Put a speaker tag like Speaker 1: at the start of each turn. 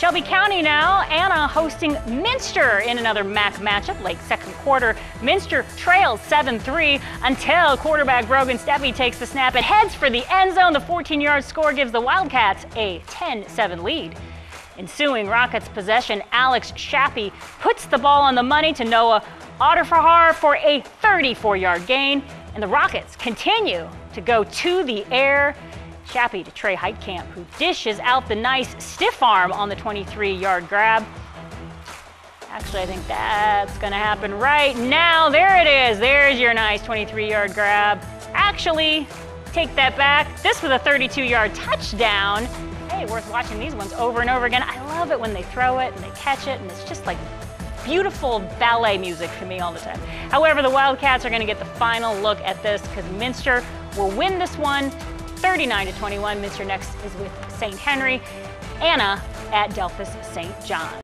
Speaker 1: Shelby County now, Anna hosting Minster in another MAC matchup, late second quarter. Minster trails 7-3 until quarterback Brogan Steppe takes the snap and heads for the end zone. The 14-yard score gives the Wildcats a 10-7 lead. Ensuing Rockets possession, Alex Shappy puts the ball on the money to Noah Otterfahar for a 34-yard gain, and the Rockets continue to go to the air. Shappy to Trey Heitkamp, who dishes out the nice stiff arm on the 23-yard grab. Actually, I think that's going to happen right now. There it is. There's your nice 23-yard grab. Actually, take that back. This was a 32-yard touchdown. Hey, worth watching these ones over and over again. I love it when they throw it and they catch it, and it's just like beautiful ballet music for me all the time. However, the Wildcats are going to get the final look at this because Minster will win this one 39 to 21. Minster next is with St. Henry. Anna at Delphos St. John.